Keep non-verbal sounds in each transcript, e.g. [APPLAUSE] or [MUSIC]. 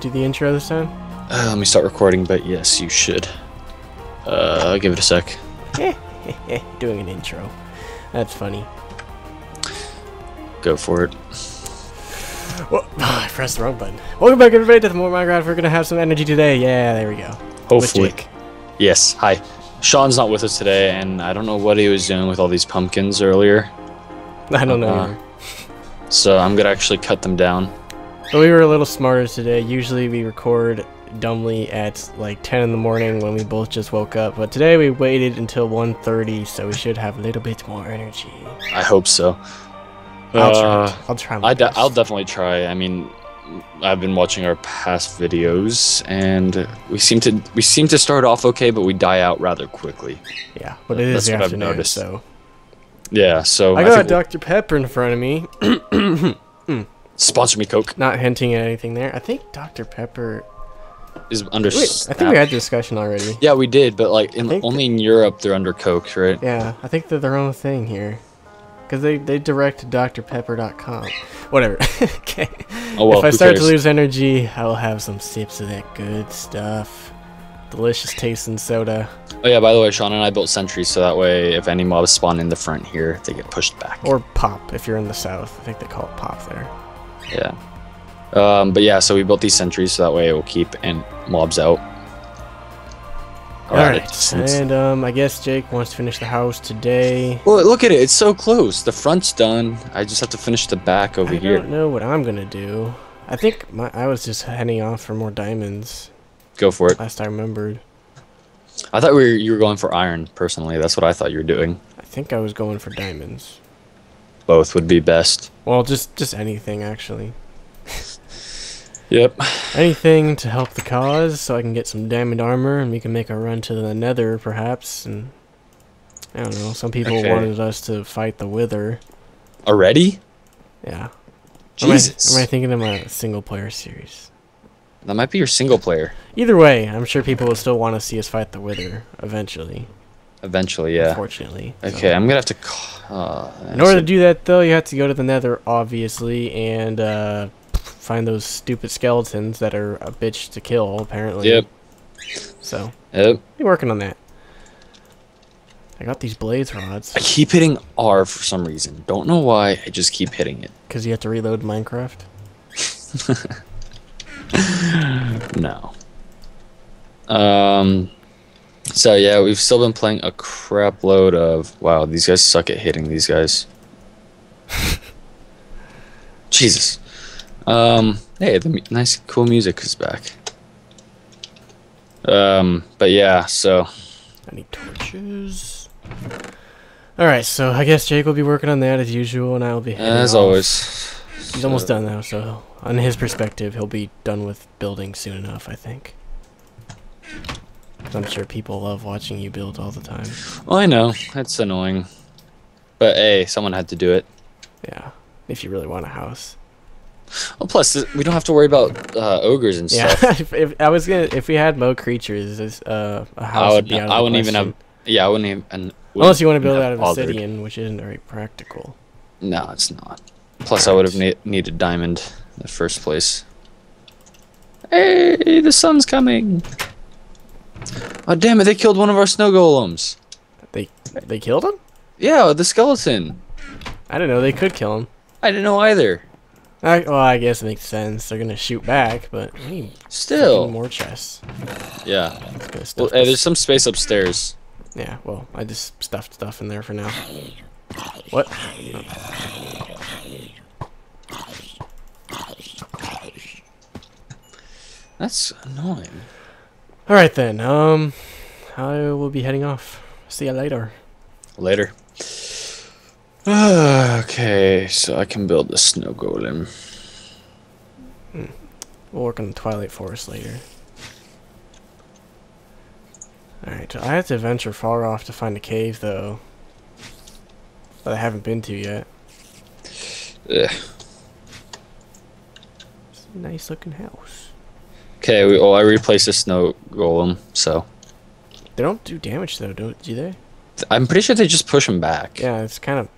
do the intro this time? Uh, let me start recording, but yes, you should. Uh, I'll give it a sec. [LAUGHS] Doing an intro. That's funny. Go for it. Well, [SIGHS] I pressed the wrong button. Welcome back, everybody, to the More Minecraft. We're gonna have some energy today. Yeah, there we go. Hopefully. Yes. Hi. Sean's not with us today, and I don't know what he was doing with all these pumpkins earlier. I don't know. Uh. So I'm gonna actually cut them down. But we were a little smarter today. Usually we record dumbly at like 10 in the morning when we both just woke up. But today we waited until 1.30, so we should have a little bit more energy. I hope so. I'll Uh, try. I'll try my I de- I'll definitely try. I mean, I've been watching our past videos, and we seem to we seem to start off okay, but we die out rather quickly. Yeah, but it is That's the what I've afternoon, noticed. so... Yeah. So I I, got think we'll- Dr. Pepper in front of me. [COUGHS] sponsor me, Coke Not hinting at anything there. I think Dr. Pepper... is under. Wait, I think we had this discussion already. Yeah, we did, but like in, think- only in Europe they're under Coke, right? Yeah, I think they're their own thing here. Because they, they direct to drpepper.com. Whatever. [LAUGHS] okay. Oh well. if I start cares? to lose energy, I will have some sips of that good stuff. Delicious tasting soda. Oh yeah, by the way, Sean and I built sentries so that way if any mobs spawn in the front here, they get pushed back. Or pop, if you're in the south. I think they call it pop there. Yeah. Um, but yeah, so we built these sentries so that way it will keep and mobs out. Alright. since- And um, I guess Jake wants to finish the house today. Well, look at it. It's so close. The front's done. I just have to finish the back over I here. I don't know what I'm going to do. I think my, I was just heading off for more diamonds, Go for it. last I remembered. I thought we were, you were going for iron, personally. That's what I thought you were doing. I think I was going for diamonds. Both would be best. Well, just just anything actually. Yep. Anything to help the cause, so I can get some diamond armor, and we can make a run to the Nether, perhaps. And I don't know. Some people Okay. wanted us to fight the Wither. Already? Yeah. Jesus. Am I, am I thinking of a single player series? That might be your single player. Either way, I'm sure people will still want to see us fight the Wither eventually. Eventually, yeah. Unfortunately. so. Okay, I'm gonna have to. Uh, In order to do that, though, you have to go to the Nether, obviously, and uh, find those stupid skeletons that are a bitch to kill, apparently. Yep. So, Yep. be working on that. I got these blaze rods I keep hitting R for some reason. Don't know why. I just keep hitting it. because you have to reload Minecraft. [LAUGHS] No. Um. So yeah, we've still been playing a crap load of. Wow, these guys suck at hitting these guys. [LAUGHS] Jesus. Um. Hey, the nice, cool music is back. Um. But yeah, so I need torches. Alright, so I guess Jake will be working on that as usual, and I will be as off. always. He's almost done now, so on his perspective, he'll be done with building soon enough, I think. I'm sure people love watching you build all the time. Well, I know it's annoying, but hey, someone had to do it. Yeah, if you really want a house. Well, plus we don't have to worry about uh, ogres and Yeah, stuff. [LAUGHS] if, if I was gonna, if we had Mo' Creatures, uh, a house I would, would be out of I wouldn't even have. Yeah, I wouldn't even. and Unless you want to build out of obsidian, which isn't very practical. No, it's not. Plus, I would have ne- needed diamond in the first place. Hey, the sun's coming. Oh damn it! They killed one of our snow golems. They they killed him? Yeah, the skeleton. I don't know. They could kill him. I didn't know either. I, well, I guess it makes sense. They're gonna shoot back, but we need fucking Still. more chests. Yeah. Well, hey, there's some space upstairs. Yeah, well, I just stuffed stuff in there for now. What? That's annoying. Alright then, um, I will be heading off. See you later. Later. [SIGHS] okay, so I can build the snow golem. Hmm. We'll work on the Twilight Forest later. Alright, I have to venture far off to find a cave, though. That I haven't been to yet. Ugh. Nice looking house. Okay, we, well, I replaced the snow golem, so They don't do damage though, do, do they? I'm pretty sure they just push them back. Yeah, it's kind of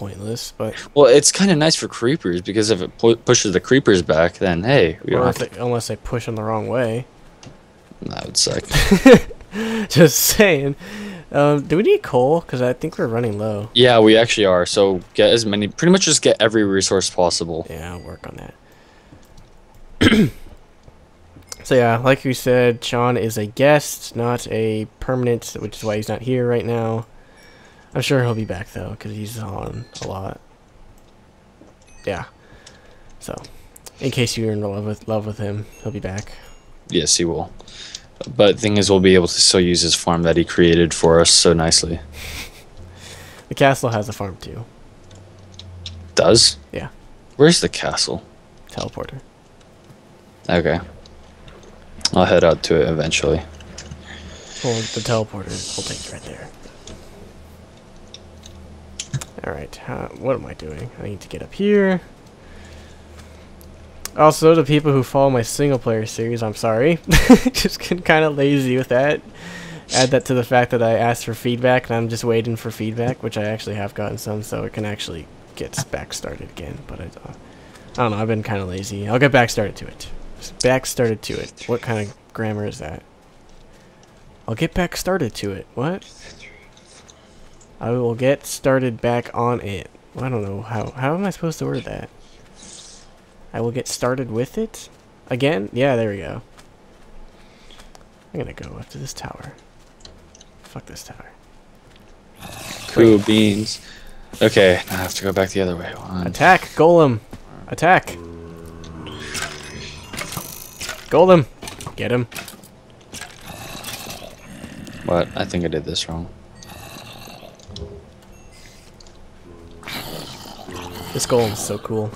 pointless, but Well, it's kind of nice for creepers because if it pu- pushes the creepers back, then hey, we don't unless have they, unless they push them the wrong way. that would suck. [LAUGHS] Just saying. Um, do we need coal? Because I think we're running low. yeah, we actually are. So get as many, pretty much just get every resource possible. Yeah, I'll work on that. [CLEARS THROAT] so yeah, like we said, Sean is a guest, not a permanent, which is why he's not here right now. I'm sure he'll be back though, because he's on a lot. Yeah. So, in case you're in love with love with him, he'll be back. Yes, he will. But thing is, we'll be able to still use his farm that he created for us so nicely. [LAUGHS] The castle has a farm too. Does? Yeah. Where's the castle? Teleporter. Okay. I'll head out to it eventually. Well, the teleporter will take you right there. Alright, uh, what am I doing? I need to get up here. Also, to people who follow my single player series, I'm sorry. [LAUGHS] just kind of lazy with that. Add that to the fact that I asked for feedback and I'm just waiting for feedback, which I actually have gotten some, so it can actually get back started again. But I, uh, I don't know, I've been kind of lazy. I'll get back started to it. Back started to it. What kind of grammar is that? I'll get back started to it. What? I will get started back on it. I don't know how. How am I supposed to word that? I will get started with it again. Yeah, there we go. I'm gonna go up to this tower. Fuck this tower. Cool beans. Okay, now I have to go back the other way. One. Attack, golem! Attack! Golem! Get him. What? I think I did this wrong. This golem's so cool.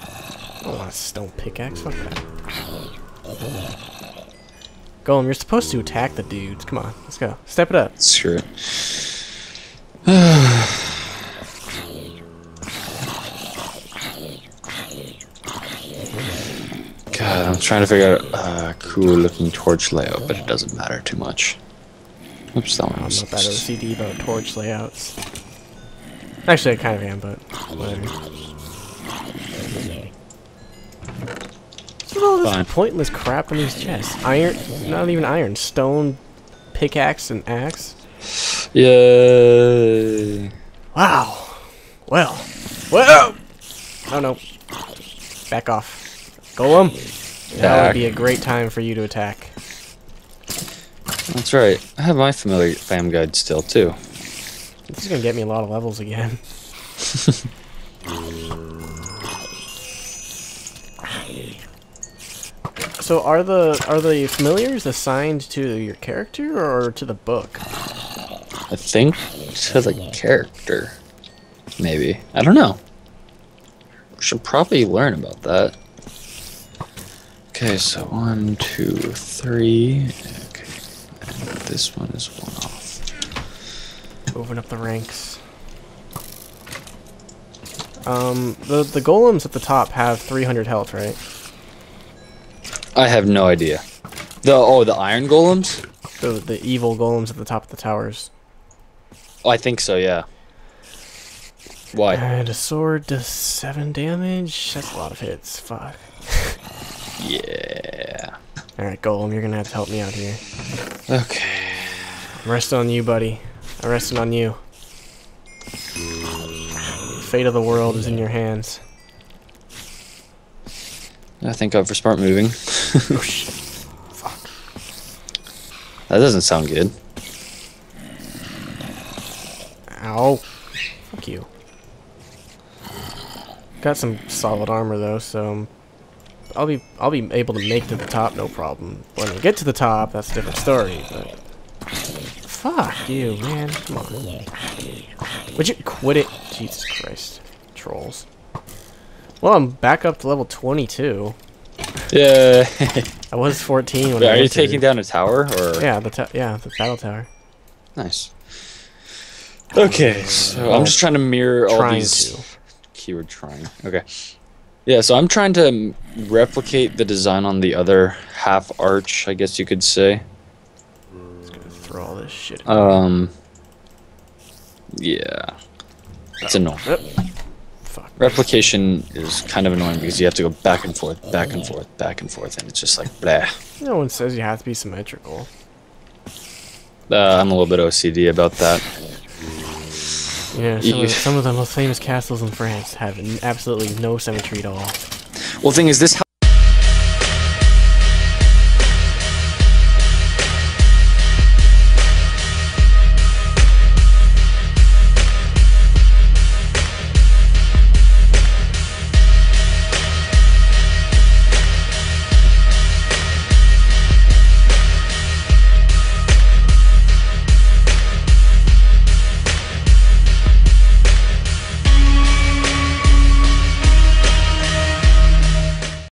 I don't want a stone pickaxe. Fuck that. Golem, you're supposed to attack the dudes. Come on, let's go. Step it up. Screw it. [SIGHS] God, I'm trying to figure out a cool looking torch layout, but it doesn't matter too much. Oops, that one I'm was. not that OCD about torch layouts. Actually, I kind of am, but whatever. What's with all this Fine. pointless crap in these chests? Iron, not even iron, stone, pickaxe, and axe. Yay! Wow. Well. Well. Oh no. Back off. Golem. That would be a great time for you to attack. That's right. I have my familiar fam guide still too. This is gonna get me a lot of levels again. [LAUGHS] so are the are the familiars assigned to your character or to the book? I think to the character. Maybe. I don't know. We should probably learn about that. Okay, so one, two, three. Okay. And this one is one off. Moving up the ranks. Um, the the golems at the top have 300 health, right? I have no idea. The oh the iron golems? The the evil golems at the top of the towers. Oh, I think so, yeah. Why? And a sword does seven damage. That's a lot of hits. Fuck. Yeah. All right, golem, you're gonna have to help me out here. Okay. I'm resting on you, buddy. I'm resting on you. Fate of the world is in your hands. I think over smart moving. Oh shit. Fuck. That doesn't sound good. Ow. Fuck you. Got some solid armor though, so I'll be I'll be able to make to the top, no problem. When we get to the top, that's a different story. But fuck you, man. Come on. Would you quit it? Jesus Christ, trolls. Well, I'm back up to level 22. Yeah. [LAUGHS] I was 14 when Wait, I are you taking down a tower or? Yeah, the yeah the battle tower. Nice. Okay, um, so I'm just trying to mirror all Trying these to. keyword trying. Okay. Yeah, so I'm trying to replicate the design on the other half arch, I guess you could say. Throw all this shit. Um. Yeah. It's annoying. Yep. Fuck. Replication is kind of annoying because you have to go back and forth, back and forth, back and forth, and it's just like, blah. No one says you have to be symmetrical. Uh, I'm a little bit OCD about that. Yeah, some, You- of, some of the most famous castles in France have absolutely no symmetry at all. Well, the thing is, this house